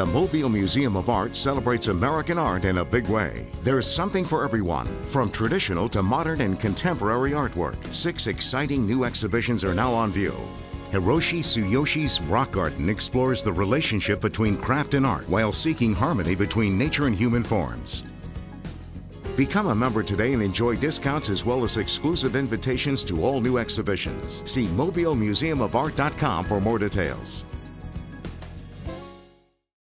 The Mobile Museum of Art celebrates American art in a big way. There's something for everyone, from traditional to modern and contemporary artwork. Six exciting new exhibitions are now on view. Hiroshi Sueyoshi's Rock Garden explores the relationship between craft and art while seeking harmony between nature and human forms. Become a member today and enjoy discounts as well as exclusive invitations to all new exhibitions. See mobilemuseumofart.com for more details.